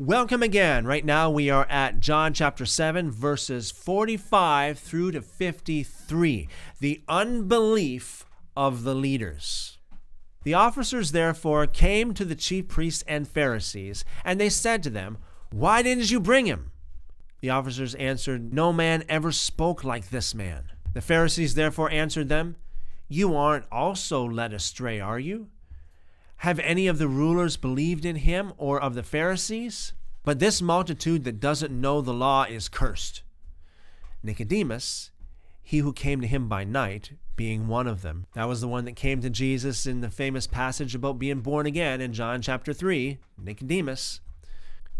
Welcome again. Right now we are at John chapter 7, verses 45 through to 53. The unbelief of the leaders. The officers therefore came to the chief priests and Pharisees, and they said to them, Why didn't you bring him? The officers answered, No man ever spoke like this man. The Pharisees therefore answered them, You aren't also led astray, are you? Have any of the rulers believed in him or of the Pharisees? But this multitude that doesn't know the law is cursed. Nicodemus, he who came to him by night, being one of them. That was the one that came to Jesus in the famous passage about being born again in John chapter 3, Nicodemus.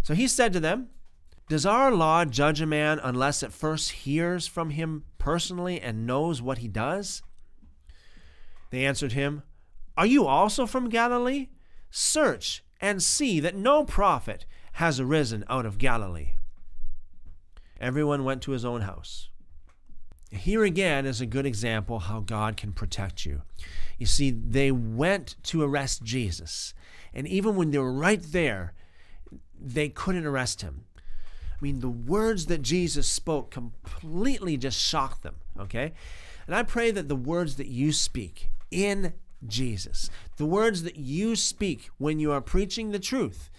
So he said to them, Does our law judge a man unless it first hears from him personally and knows what he does? They answered him, are you also from Galilee? Search and see that no prophet has arisen out of Galilee. Everyone went to his own house. Here again is a good example how God can protect you. You see, they went to arrest Jesus, and even when they were right there, they couldn't arrest him. I mean, the words that Jesus spoke completely just shocked them, okay? And I pray that the words that you speak in Jesus. The words that you speak when you are preaching the truth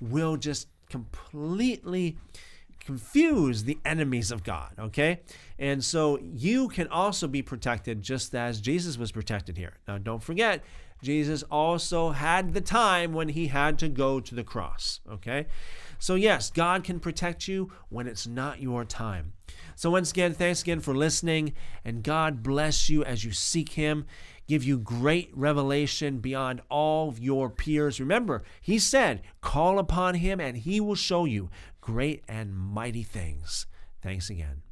will just completely confuse the enemies of God, okay? And so you can also be protected just as Jesus was protected here. Now, don't forget, Jesus also had the time when he had to go to the cross, okay? So, yes, God can protect you when it's not your time. So, once again, thanks again for listening, and God bless you as you seek him give you great revelation beyond all your peers. Remember, he said, Call upon him and he will show you great and mighty things. Thanks again.